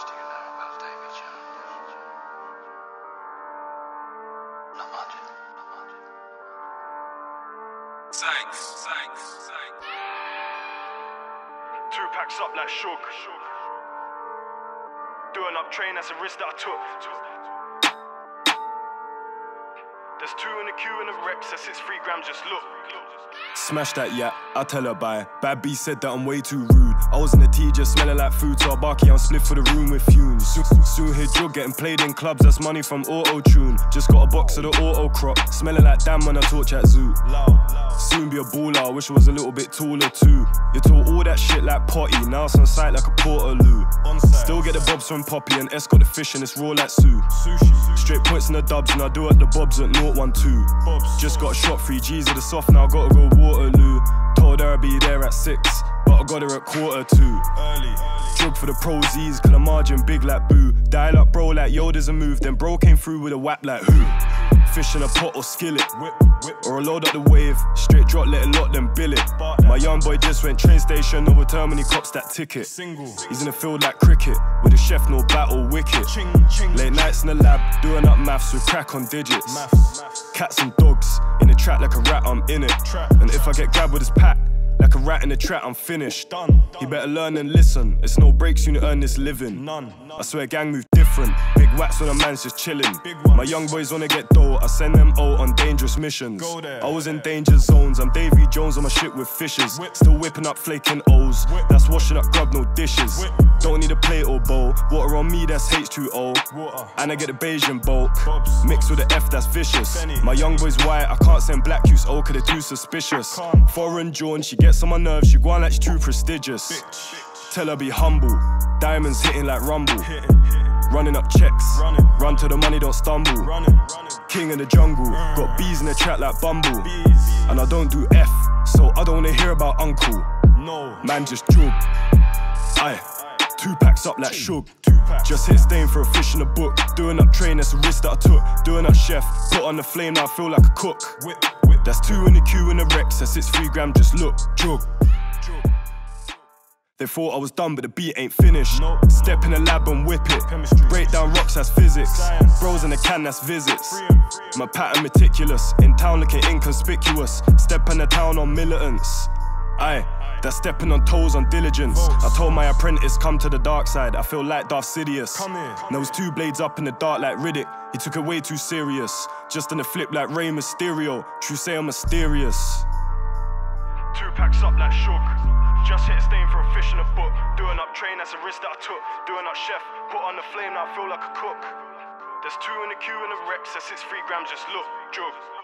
much do you know about Davy Jones? Not much. Not much. Thanks, thanks, thanks. Two packs up like Suge. Doing up train, that's a risk that I took. There's two in the queue in the Rex, that's six three grams, just look. Smash that, yeah, I'll tell her bye. Bad B said that I'm way too rude. I was in the tea just smelling like food, so I barky, I'm split for the room with fumes. Soon, soon hit drug getting played in clubs, that's money from auto tune. Just got a box of the auto crop, smelling like damn when I torch at zoo. Soon be a baller, I wish I was a little bit taller too. You talk all that shit like potty, now it's on site like a Portaloo. Still get the bobs from Poppy and S got the fish and it's raw like Sue. Straight points in the dubs and I do at the bobs at 012. Just got shot, 3 G's of the soft, now I gotta go Waterloo. Told her I'd be there at 6, but I got her at quarter two. Early. Drug for the prosies, cause the margin big like boo. Dial up like yo, there's a move. Then bro came through with a whap like who? Fish in a pot or skillet. Whip, whip. Or a load up the wave, straight drop, let it lock, then bill it. My young boy just went train station, no return when he cops that ticket. Single. He's in the field like cricket, with a chef, no battle wicket. Late nights in the lab, doing up maths with crack on digits. Cats and dogs, in the trap like a rat, I'm in it. And if I get grabbed with his pack, like a rat in the trap, I'm finished. Done, He better learn and listen. It's no breaks, you need to earn this living. None. I swear, gang move different. Big whacks when a man's just chilling. My young boys wanna get dough, I send them out on dangerous missions. I was in danger zones, I'm Davy Jones on my shit with fishes. Whip. Still whipping up flaking O's. Whip. That's washing up grub, no dishes. Whip. Don't need a plate or bowl. Water on me, that's H2O. Water. And I get the Bayesian bulk. Bobs. Mixed with the F, that's vicious. My young boy's white, I can't send black use, oh, cause they're too suspicious. Foreign John, she gets on my nerves, she go on like she too prestigious. Bitch. Tell her be humble. Diamonds hitting like rumble. Running up checks. Running. Run to the money, don't stumble. Running, running. King in the jungle. Got bees in the trap like Bumble. Bees. And I don't do F, so I don't wanna hear about uncle. No. Man just jug. Aye. Two packs up like Suge. Two packs. Just hit stain for a fish in a book. Doing up train, that's a risk that I took. Doing up chef, put on the flame, now I feel like a cook. Whip, whip. That's two in the queue in the Rex, that's it's three gram, just look. Jug. They thought I was done, but the beat ain't finished. No. Step in the lab and whip it. Chemistry. Break down rocks, that's physics. Science. Bros in the can, that's visits. Free 'em, free 'em. My pattern meticulous, in town looking inconspicuous. Step in the town on militants. Aye, that's stepping on toes on diligence. Votes. I told my apprentice, come to the dark side. I feel like Darth Sidious. Come here. And there was two blades up in the dark like Riddick. He took it way too serious. Just in a flip like Rey Mysterio. True say I'm mysterious. Two packs up like Suge. Just hit a stain for a fish in a book. Doing up train, that's a risk that I took. Doing up chef, put on the flame, now I feel like a cook. There's two in the queue in the Rex, that's six three grams, just look, jug.